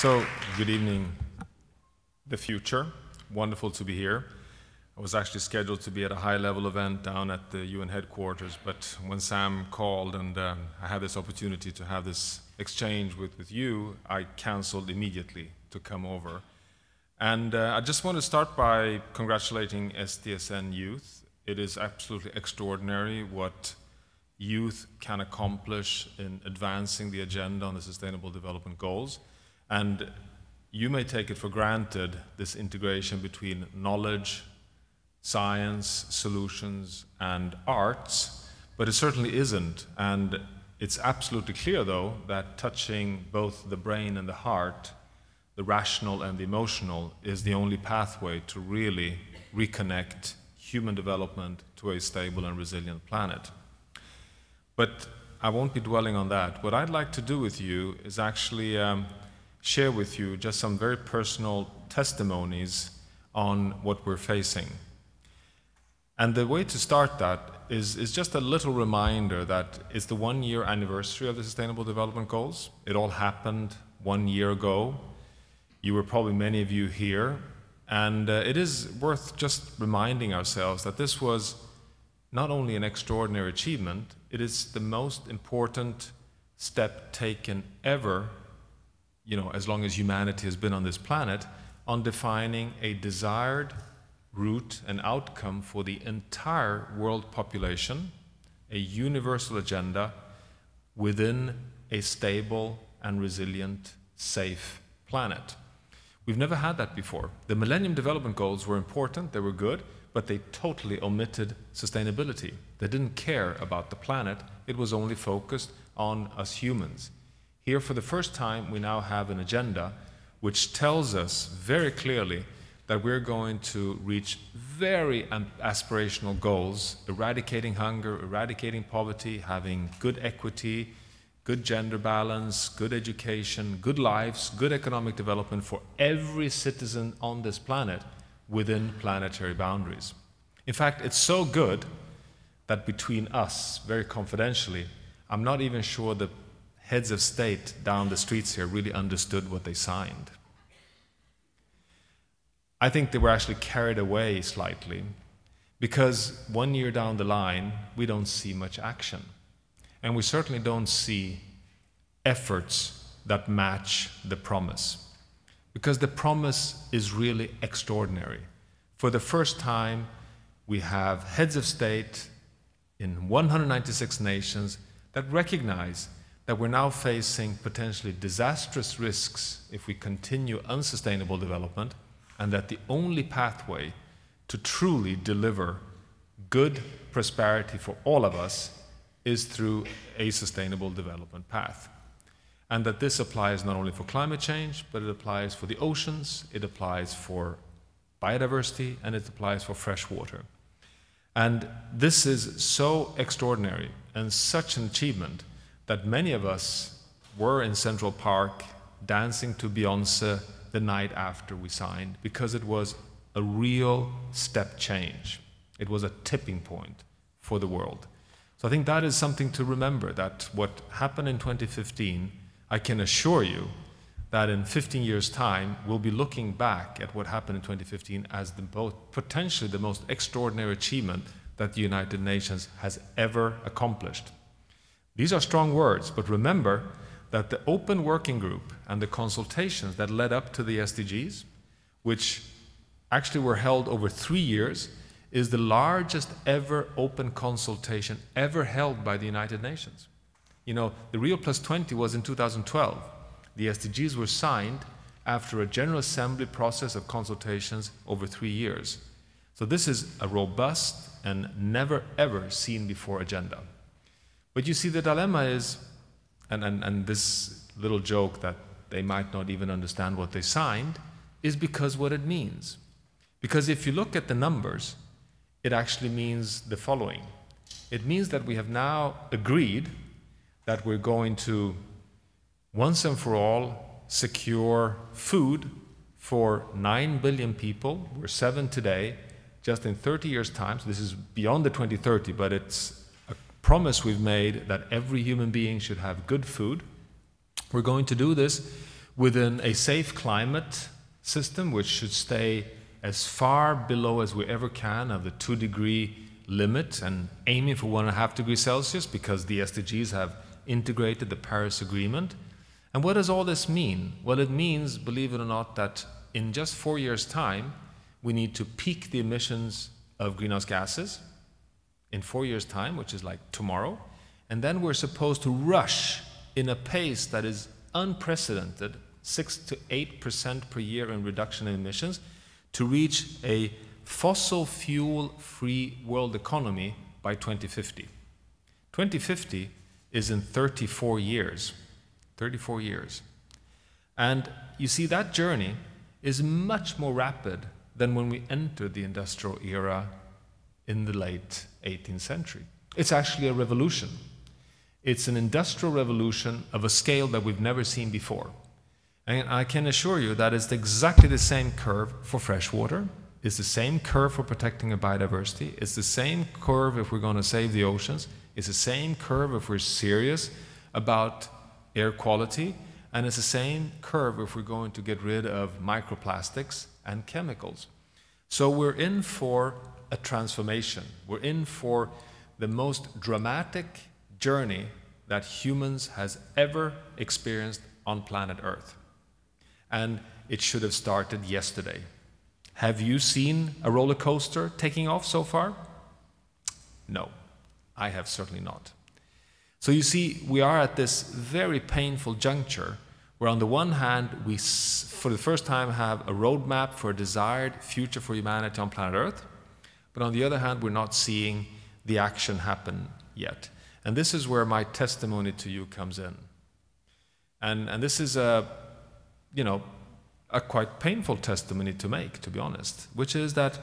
So, good evening, the future. Wonderful to be here. I was actually scheduled to be at a high level event down at the UN headquarters, but when Sam called and um, I had this opportunity to have this exchange with, with you, I canceled immediately to come over. And uh, I just want to start by congratulating SDSN Youth. It is absolutely extraordinary what youth can accomplish in advancing the agenda on the Sustainable Development Goals. And you may take it for granted, this integration between knowledge, science, solutions, and arts, but it certainly isn't. And it's absolutely clear, though, that touching both the brain and the heart, the rational and the emotional, is the only pathway to really reconnect human development to a stable and resilient planet. But I won't be dwelling on that. What I'd like to do with you is actually um, share with you just some very personal testimonies on what we're facing. And the way to start that is, is just a little reminder that it's the one year anniversary of the Sustainable Development Goals. It all happened one year ago. You were probably many of you here. And uh, it is worth just reminding ourselves that this was not only an extraordinary achievement, it is the most important step taken ever you know, as long as humanity has been on this planet, on defining a desired route and outcome for the entire world population, a universal agenda within a stable and resilient, safe planet. We've never had that before. The Millennium Development Goals were important, they were good, but they totally omitted sustainability. They didn't care about the planet, it was only focused on us humans. Here, for the first time, we now have an agenda which tells us very clearly that we're going to reach very aspirational goals eradicating hunger, eradicating poverty, having good equity, good gender balance, good education, good lives, good economic development for every citizen on this planet within planetary boundaries. In fact, it's so good that between us, very confidentially, I'm not even sure the heads of state down the streets here really understood what they signed. I think they were actually carried away slightly because one year down the line, we don't see much action. And we certainly don't see efforts that match the promise. Because the promise is really extraordinary. For the first time, we have heads of state in 196 nations that recognize that we're now facing potentially disastrous risks if we continue unsustainable development, and that the only pathway to truly deliver good prosperity for all of us is through a sustainable development path. And that this applies not only for climate change, but it applies for the oceans, it applies for biodiversity, and it applies for fresh water. And this is so extraordinary and such an achievement that many of us were in Central Park dancing to Beyonce the night after we signed because it was a real step change. It was a tipping point for the world. So I think that is something to remember that what happened in 2015, I can assure you that in 15 years' time, we'll be looking back at what happened in 2015 as the potentially the most extraordinary achievement that the United Nations has ever accomplished. These are strong words, but remember that the open working group and the consultations that led up to the SDGs, which actually were held over three years, is the largest ever open consultation ever held by the United Nations. You know, the Rio Plus 20 was in 2012. The SDGs were signed after a General Assembly process of consultations over three years. So this is a robust and never ever seen before agenda. But you see, the dilemma is, and, and, and this little joke that they might not even understand what they signed, is because what it means. Because if you look at the numbers, it actually means the following it means that we have now agreed that we're going to, once and for all, secure food for 9 billion people. We're 7 today, just in 30 years' time. So this is beyond the 2030, but it's promise we've made that every human being should have good food. We're going to do this within a safe climate system, which should stay as far below as we ever can of the two degree limit and aiming for one and a half degrees Celsius because the SDGs have integrated the Paris Agreement. And what does all this mean? Well, it means, believe it or not, that in just four years' time, we need to peak the emissions of greenhouse gases in four years' time, which is like tomorrow. And then we're supposed to rush in a pace that is unprecedented, 6 to 8% per year in reduction in emissions, to reach a fossil fuel free world economy by 2050. 2050 is in 34 years. 34 years. And you see, that journey is much more rapid than when we entered the industrial era in the late 18th century. It's actually a revolution. It's an industrial revolution of a scale that we've never seen before. And I can assure you that it's exactly the same curve for freshwater. It's the same curve for protecting a biodiversity. It's the same curve if we're going to save the oceans. It's the same curve if we're serious about air quality. And it's the same curve if we're going to get rid of microplastics and chemicals. So we're in for a transformation. We're in for the most dramatic journey that humans has ever experienced on planet Earth. And it should have started yesterday. Have you seen a roller coaster taking off so far? No, I have certainly not. So you see, we are at this very painful juncture where, on the one hand, we, for the first time, have a roadmap for a desired future for humanity on planet Earth, but on the other hand, we're not seeing the action happen yet. And this is where my testimony to you comes in. And, and this is a, you know, a quite painful testimony to make, to be honest, which is that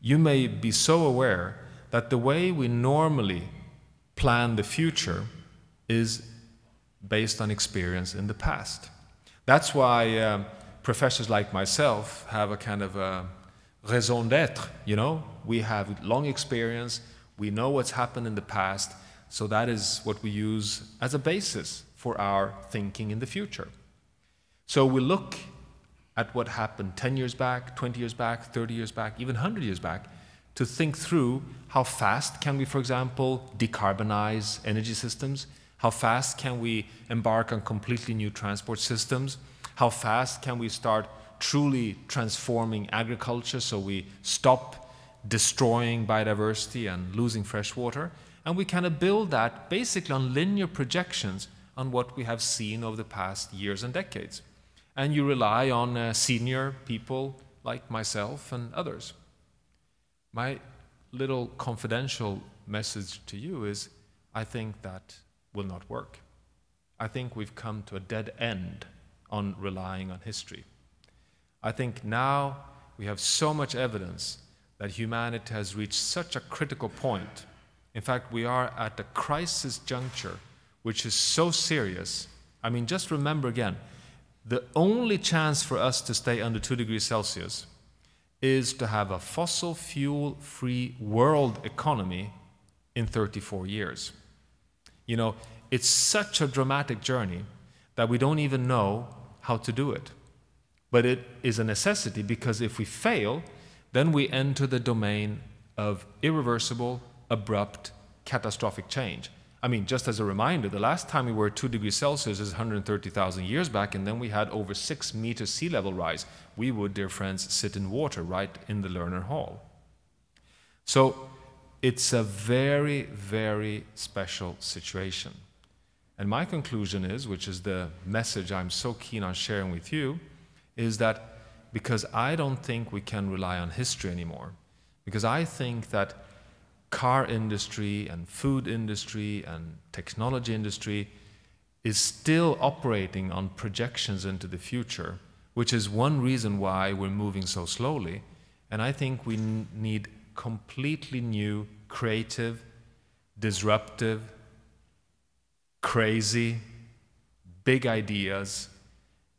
you may be so aware that the way we normally plan the future is based on experience in the past. That's why um, professors like myself have a kind of a raison d'etre, you know? We have long experience, we know what's happened in the past, so that is what we use as a basis for our thinking in the future. So we look at what happened 10 years back, 20 years back, 30 years back, even 100 years back, to think through how fast can we, for example, decarbonize energy systems? How fast can we embark on completely new transport systems? How fast can we start truly transforming agriculture so we stop destroying biodiversity and losing fresh water? And we kind of build that basically on linear projections on what we have seen over the past years and decades and you rely on uh, senior people like myself and others. My little confidential message to you is I think that will not work. I think we've come to a dead end on relying on history. I think now we have so much evidence that humanity has reached such a critical point. In fact, we are at a crisis juncture which is so serious. I mean, just remember again, the only chance for us to stay under 2 degrees Celsius is to have a fossil fuel free world economy in 34 years. You know, it's such a dramatic journey that we don't even know how to do it. But it is a necessity because if we fail, then we enter the domain of irreversible, abrupt, catastrophic change. I mean, just as a reminder, the last time we were at 2 degrees Celsius is 130,000 years back, and then we had over 6 meters sea level rise. We would, dear friends, sit in water right in the Lerner Hall. So it's a very, very special situation. And my conclusion is, which is the message I'm so keen on sharing with you, is that because I don't think we can rely on history anymore, because I think that car industry and food industry and technology industry is still operating on projections into the future, which is one reason why we're moving so slowly. And I think we need completely new, creative, disruptive, crazy, big ideas,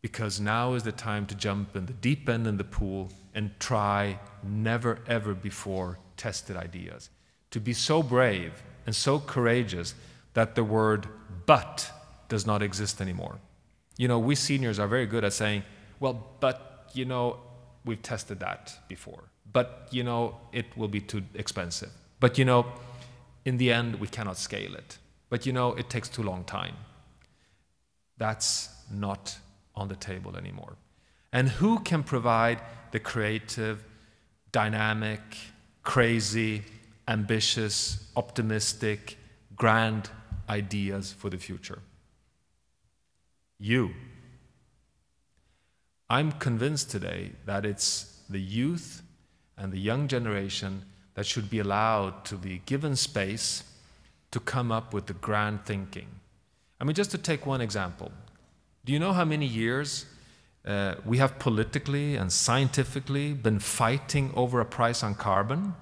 because now is the time to jump in the deep end in the pool and try never ever before tested ideas to be so brave and so courageous that the word but does not exist anymore. You know, we seniors are very good at saying, well, but, you know, we've tested that before. But, you know, it will be too expensive. But, you know, in the end, we cannot scale it. But, you know, it takes too long time. That's not on the table anymore. And who can provide the creative, dynamic, crazy, ambitious, optimistic, grand ideas for the future? You. I'm convinced today that it's the youth and the young generation that should be allowed to be given space to come up with the grand thinking. I mean, just to take one example, do you know how many years uh, we have politically and scientifically been fighting over a price on carbon?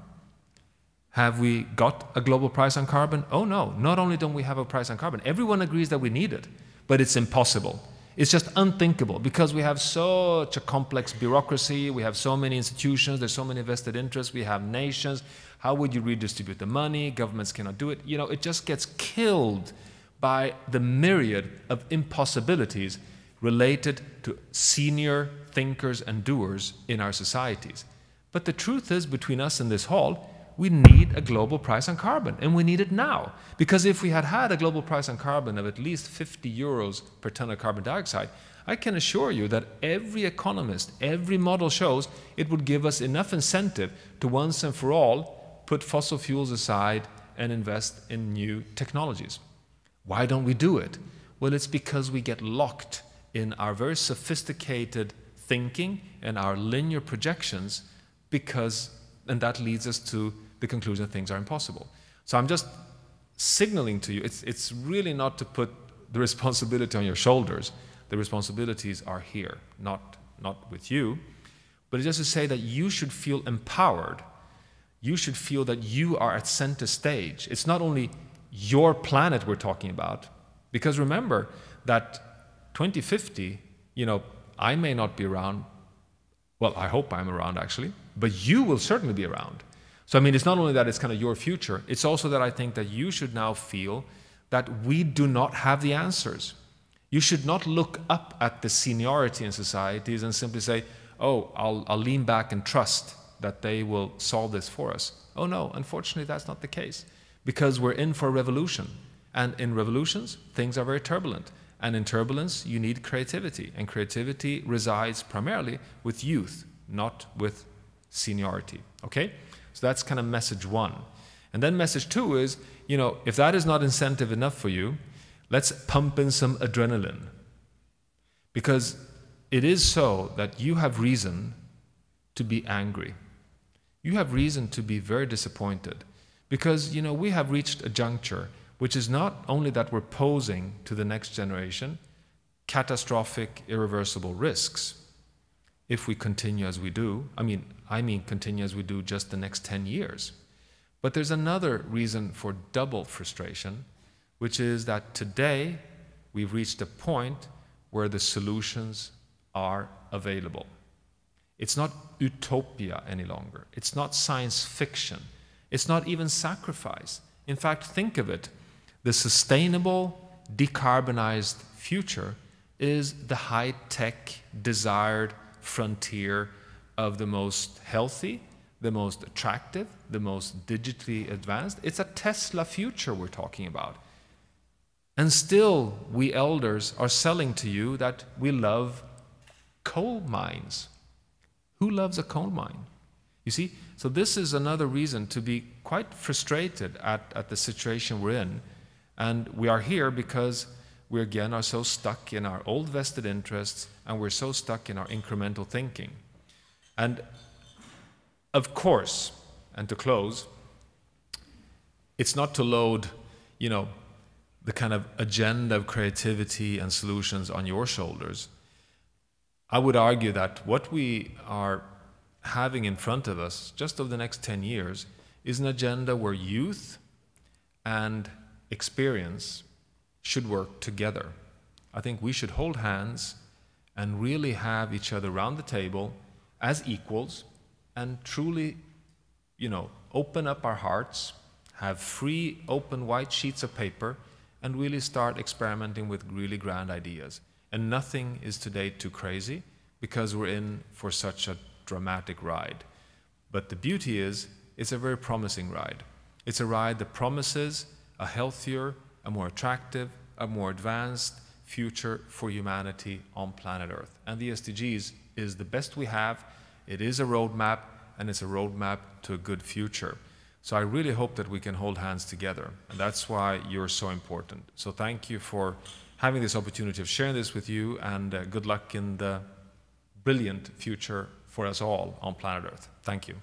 Have we got a global price on carbon? Oh no, not only don't we have a price on carbon, everyone agrees that we need it, but it's impossible. It's just unthinkable because we have such a complex bureaucracy, we have so many institutions, there's so many vested interests, we have nations. How would you redistribute the money? Governments cannot do it. You know, it just gets killed by the myriad of impossibilities related to senior thinkers and doers in our societies. But the truth is, between us and this hall, we need a global price on carbon, and we need it now. Because if we had had a global price on carbon of at least 50 euros per ton of carbon dioxide, I can assure you that every economist, every model shows it would give us enough incentive to once and for all put fossil fuels aside and invest in new technologies. Why don't we do it? Well, it's because we get locked in our very sophisticated thinking and our linear projections because and that leads us to the conclusion that things are impossible. So I'm just signaling to you, it's, it's really not to put the responsibility on your shoulders. The responsibilities are here, not, not with you. But it's just to say that you should feel empowered. You should feel that you are at center stage. It's not only your planet we're talking about, because remember that 2050, you know, I may not be around. Well, I hope I'm around actually, but you will certainly be around. So, I mean, it's not only that it's kind of your future, it's also that I think that you should now feel that we do not have the answers. You should not look up at the seniority in societies and simply say, oh, I'll, I'll lean back and trust that they will solve this for us. Oh, no, unfortunately, that's not the case because we're in for revolution. And in revolutions, things are very turbulent. And in turbulence, you need creativity. And creativity resides primarily with youth, not with seniority. Okay? So that's kind of message one. And then message two is, you know, if that is not incentive enough for you, let's pump in some adrenaline. Because it is so that you have reason to be angry. You have reason to be very disappointed. Because, you know, we have reached a juncture which is not only that we're posing to the next generation catastrophic, irreversible risks if we continue as we do. I mean, I mean continue as we do just the next 10 years. But there's another reason for double frustration, which is that today we've reached a point where the solutions are available. It's not utopia any longer. It's not science fiction. It's not even sacrifice. In fact, think of it the sustainable, decarbonized future is the high tech, desired frontier of the most healthy, the most attractive, the most digitally advanced. It's a Tesla future we're talking about. And still, we elders are selling to you that we love coal mines. Who loves a coal mine? You see, so this is another reason to be quite frustrated at, at the situation we're in. And we are here because we again are so stuck in our old vested interests and we're so stuck in our incremental thinking. And of course, and to close, it's not to load, you know, the kind of agenda of creativity and solutions on your shoulders. I would argue that what we are having in front of us just over the next 10 years is an agenda where youth and experience should work together. I think we should hold hands and really have each other around the table as equals and truly, you know, open up our hearts, have free, open, white sheets of paper, and really start experimenting with really grand ideas. And nothing is today too crazy because we're in for such a dramatic ride. But the beauty is, it's a very promising ride. It's a ride that promises a healthier, a more attractive, a more advanced future for humanity on planet Earth. And the SDGs is the best we have. It is a roadmap, and it's a roadmap to a good future. So I really hope that we can hold hands together, and that's why you're so important. So thank you for having this opportunity of sharing this with you, and uh, good luck in the brilliant future for us all on planet Earth. Thank you.